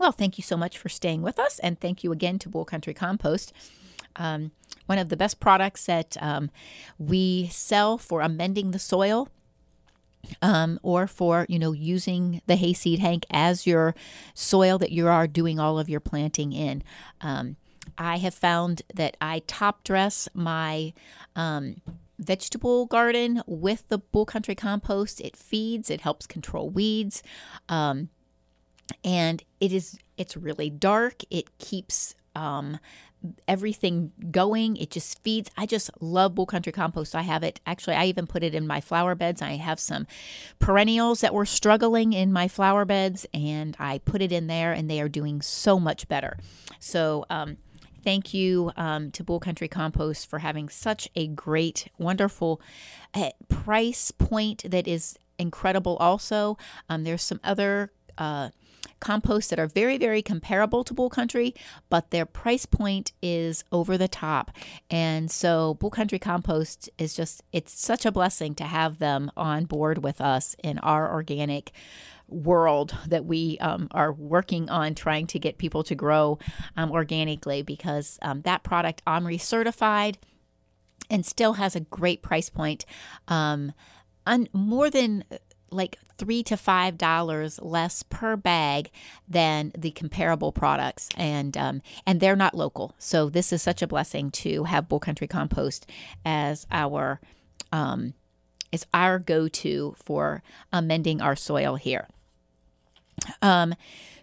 Well, thank you so much for staying with us, and thank you again to Bull Country Compost. Um, one of the best products that um, we sell for amending the soil um, or for you know using the hayseed hank as your soil that you are doing all of your planting in. Um, I have found that I top dress my um, vegetable garden with the Bull Country compost. It feeds, it helps control weeds, um, and it is it's really dark. It keeps um, everything going. It just feeds. I just love Bull Country compost. I have it. Actually, I even put it in my flower beds. I have some perennials that were struggling in my flower beds, and I put it in there, and they are doing so much better. So, um, thank you um, to Bull Country Compost for having such a great, wonderful uh, price point that is incredible. Also, um, there's some other. Uh, composts that are very, very comparable to Bull Country, but their price point is over the top. And so Bull Country Compost is just, it's such a blessing to have them on board with us in our organic world that we um, are working on trying to get people to grow um, organically because um, that product OMRI certified and still has a great price point. Um, un- more than like three to five dollars less per bag than the comparable products. And um, and they're not local. So this is such a blessing to have bull country compost as our um, is our go-to for amending our soil here. Um,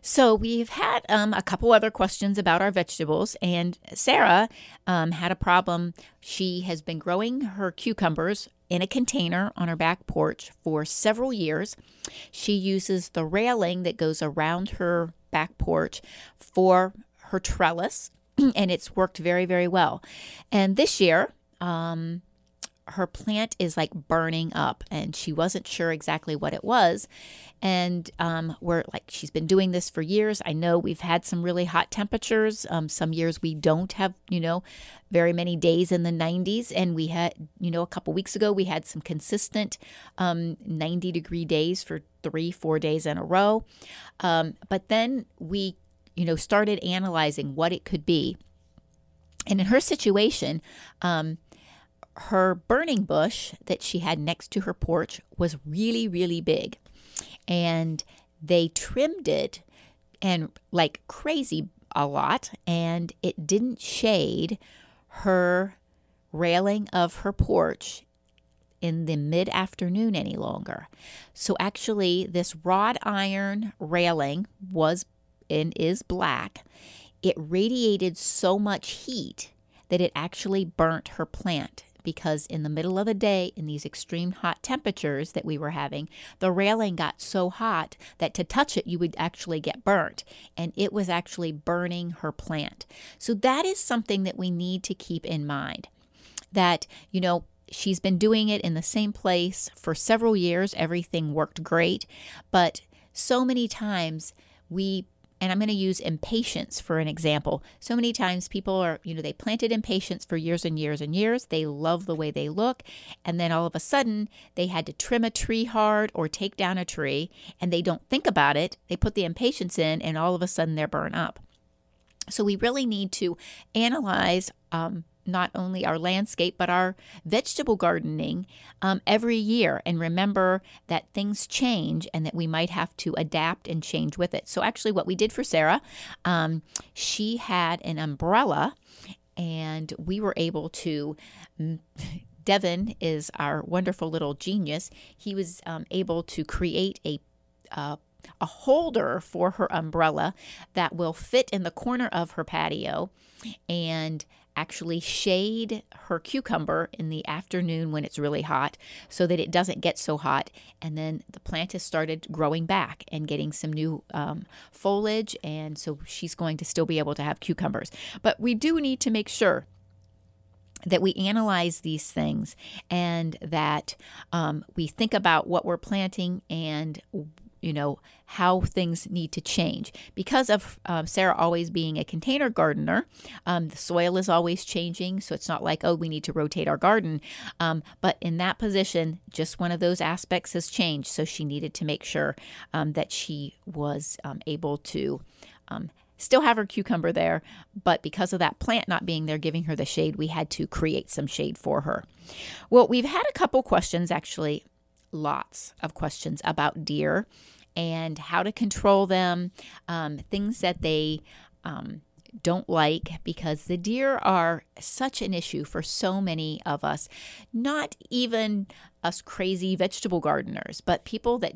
so we've had um, a couple other questions about our vegetables, and Sarah um, had a problem. She has been growing her cucumbers in a container on her back porch for several years. She uses the railing that goes around her back porch for her trellis, and it's worked very, very well. And this year, um, her plant is like burning up and she wasn't sure exactly what it was. And um, we're like she's been doing this for years. I know we've had some really hot temperatures. Um, some years we don't have you know very many days in the 90s and we had you know a couple weeks ago we had some consistent um, 90 degree days for three four days in a row. Um, but then we you know started analyzing what it could be. And in her situation um, her burning bush that she had next to her porch was really, really big. And they trimmed it and like crazy a lot, and it didn't shade her railing of her porch in the mid afternoon any longer. So actually, this wrought iron railing was and is black. It radiated so much heat that it actually burnt her plant because in the middle of the day, in these extreme hot temperatures that we were having, the railing got so hot that to touch it, you would actually get burnt. And it was actually burning her plant. So that is something that we need to keep in mind. That, you know, she's been doing it in the same place for several years. Everything worked great. But so many times we and I'm going to use impatiens for an example. So many times people are, you know, they planted impatiens for years and years and years. They love the way they look. And then all of a sudden, they had to trim a tree hard or take down a tree, and they don't think about it. They put the impatiens in, and all of a sudden, they're burned up. So we really need to analyze um, not only our landscape but our vegetable gardening um, every year. And remember that things change and that we might have to adapt and change with it. So actually what we did for sarah um, she had an umbrella and we were able to devin is our wonderful little genius. He was um, able to create a uh, a holder for her umbrella that will fit in the corner of her patio. And actually shade her cucumber in the afternoon when it's really hot so that it doesn't get so hot. And then the plant has started growing back and getting some new um, foliage. And so she's going to still be able to have cucumbers. But we do need to make sure that we analyze these things and that um, we think about what we're planting and you know how things need to change. Because of um, sarah always being a container gardener um, the soil is always changing so it's not like oh we need to rotate our garden. Um, but in that position just one of those aspects has changed. So she needed to make sure um, that she was um, able to still have her cucumber there, but because of that plant not being there, giving her the shade, we had to create some shade for her. Well, we've had a couple questions, actually, lots of questions about deer and how to control them, um, things that they um, don't like because the deer are such an issue for so many of us, not even us crazy vegetable gardeners, but people that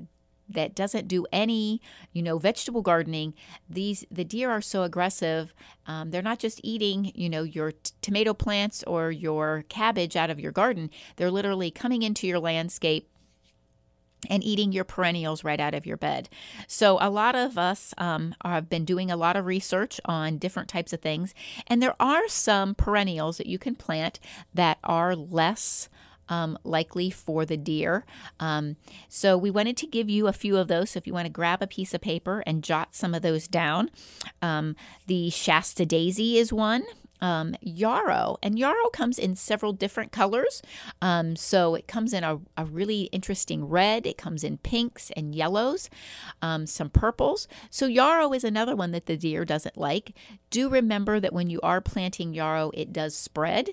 that doesn't do any you know vegetable gardening. These the deer are so aggressive um, they're not just eating you know your t- tomato plants or your cabbage out of your garden. They're literally coming into your landscape and eating your perennials right out of your bed. So, a lot of us um, have been doing a lot of research on different types of things, and there are some perennials that you can plant that are less. Um, likely for the deer. Um, so, we wanted to give you a few of those. So, if you want to grab a piece of paper and jot some of those down, um, the Shasta daisy is one um, yarrow. And yarrow comes in several different colors. Um, so it comes in a, a, really interesting red, it comes in pinks and yellows, um, some purples. So yarrow is another one that the deer doesn't like. Do remember that when you are planting yarrow, it does spread.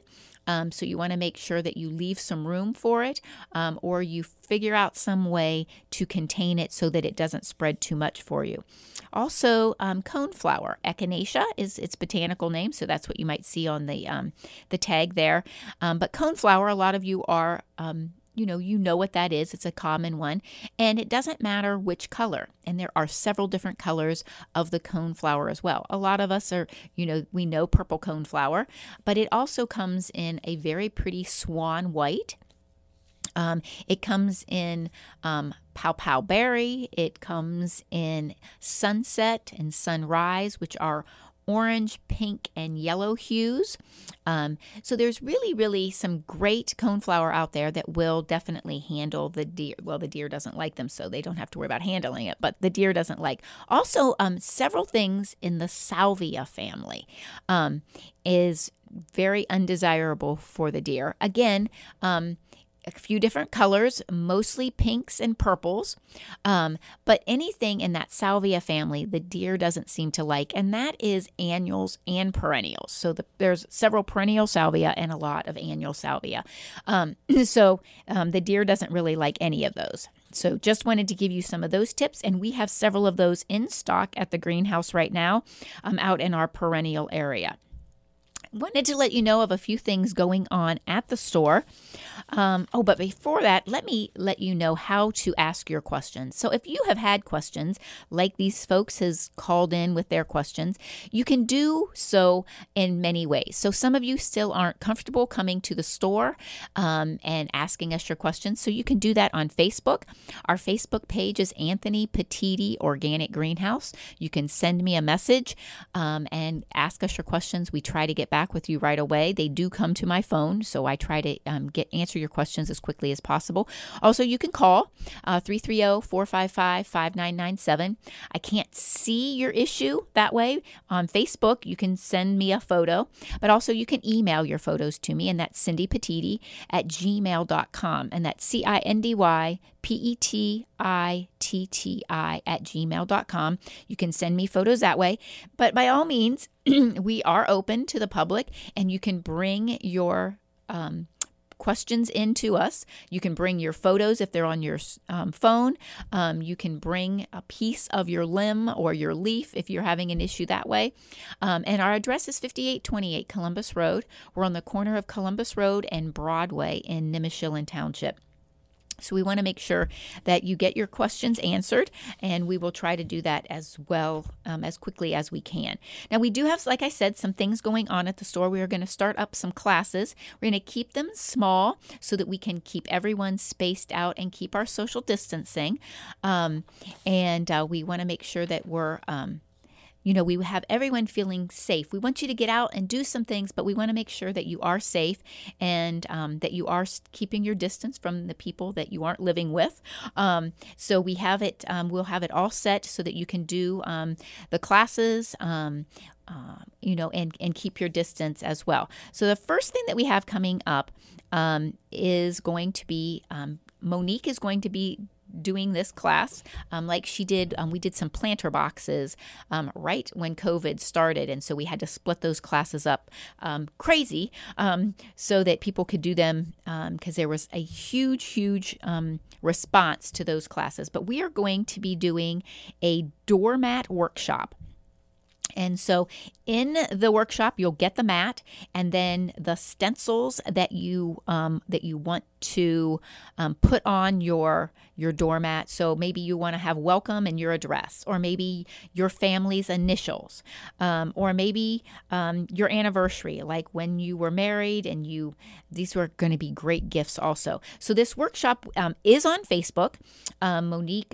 Um, so you want to make sure that you leave some room for it um, or you figure out some way to contain it so that it doesn't spread too much for you. Also, um, coneflower, echinacea is its botanical name, so that's what you might see on the um, the tag there. Um, but coneflower, a lot of you are um, you know you know what that is it's a common one and it doesn't matter which color and there are several different colors of the cone flower as well a lot of us are you know we know purple cone flower, but it also comes in a very pretty swan white um, it comes in um, Pow Pow Berry. It comes in Sunset and Sunrise, which are orange, pink, and yellow hues. Um, so there's really, really some great coneflower out there that will definitely handle the deer. Well, the deer doesn't like them, so they don't have to worry about handling it, but the deer doesn't like. Also, um, several things in the salvia family um, is very undesirable for the deer. Again, um, a few different colors, mostly pinks and purples. Um, but anything in that salvia family, the deer doesn't seem to like, and that is annuals and perennials. So the, there's several perennial salvia and a lot of annual salvia. Um, so um, the deer doesn't really like any of those. So just wanted to give you some of those tips, and we have several of those in stock at the greenhouse right now, um, out in our perennial area wanted to let you know of a few things going on at the store. Um, oh, but before that, let me let you know how to ask your questions. So, if you have had questions like these folks has called in with their questions, you can do so in many ways. So, some of you still aren't comfortable coming to the store um, and asking us your questions, so you can do that on Facebook. Our Facebook page is Anthony Petitti Organic Greenhouse. You can send me a message um, and ask us your questions. We try to get back back with you right away. They do come to my phone, so I try to um, get answer your questions as quickly as possible. Also, you can call uh, 330 455 5997. I can't see your issue that way on Facebook. You can send me a photo, but also you can email your photos to me, and that's Cindy Petitti at gmail.com. And that's C I N D Y P E T I T T I at gmail.com. You can send me photos that way. But by all means, we are open to the public and you can bring your um, questions in to us. You can bring your photos if they're on your um, phone. Um, you can bring a piece of your limb or your leaf if you're having an issue that way. Um, and our address is 5828 Columbus Road. We're on the corner of Columbus Road and Broadway in Nimishillen Township. So we want to make sure that you get your questions answered, and we will try to do that as well um, as quickly as we can. Now, we do have, like I said, some things going on at the store. We are going to start up some classes. We're going to keep them small so that we can keep everyone spaced out and keep our social distancing. Um, and uh, we want to make sure that we're um, you know, we have everyone feeling safe. We want you to get out and do some things, but we want to make sure that you are safe and um, that you are keeping your distance from the people that you aren't living with. Um, so we have it, um, we'll have it all set so that you can do um, the classes. Uh, you know, and, and keep your distance as well. So, the first thing that we have coming up um, is going to be Monique is going to be doing this class um, like she did. Um, we did some planter boxes um, right when COVID started. And so we had to split those classes up um, crazy um, so that people could do them because there was a huge, huge response to those classes. But we are going to be doing a doormat workshop. And so in the workshop, you'll get the mat and then the stencils that you um, that you want to um, put on your your doormat. So maybe you want to have welcome and your address, or maybe your family's initials, um, or maybe um, your anniversary, like when you were married and you. These were going to be great gifts also. So this workshop um, is on Facebook. Um, Monique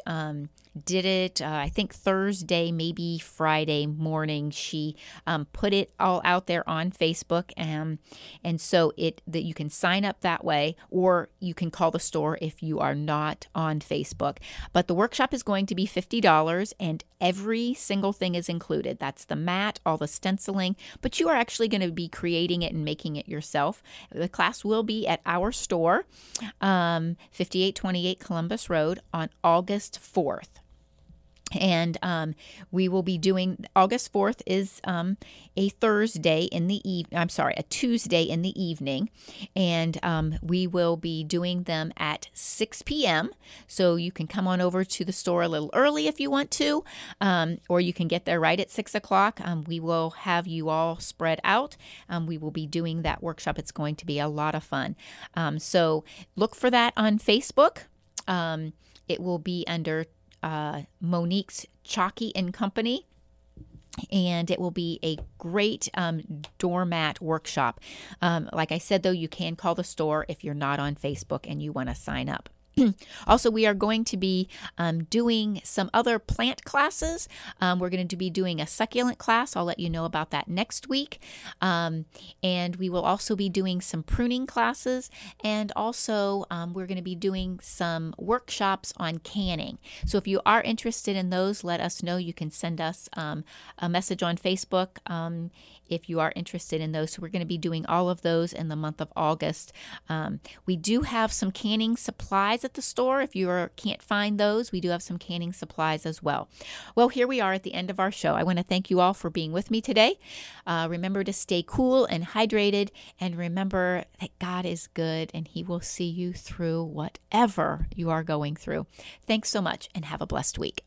did it, uh, I think Thursday, maybe Friday morning. She um, put it all out there on Facebook, and and so it that you can sign up that way, or you can call the store if you are not on Facebook. But the workshop is going to be fifty dollars, and every single thing is included. That's the mat, all the stenciling, but you are actually going to be creating it and making it yourself. The class will be at our store, um, 5828 Columbus Road, on August 4th and um, we will be doing August 4th is um, a Thursday in the evening. I'm sorry, a Tuesday in the evening, and um, we will be doing them at 6 p.m. So you can come on over to the store a little early if you want to, um, or you can get there right at 6 o'clock. Um, we will have you all spread out. Um, we will be doing that workshop. It's going to be a lot of fun. so look for that on Facebook. it will be under uh, Monique's Chalky and Company. And it will be a great um, doormat workshop. Um, like I said, though, you can call the store if you're not on Facebook and you want to sign up. also, we are going to be um, doing some other plant classes. Um, we're going to be doing a succulent class. I'll let you know about that next week. Um, and we will also be doing some pruning classes. And also, um, we're going to be doing some workshops on canning. So, if you are interested in those, let us know. You can send us um, a message on Facebook um, if you are interested in those. So, we're going to be doing all of those in the month of August. we do have some canning at the store. If you are, can't find those, we do have some canning supplies as well. Well, here we are at the end of our show. I want to thank you all for being with me today. Uh, remember to stay cool and hydrated, and remember that God is good and He will see you through whatever you are going through. Thanks so much, and have a blessed week.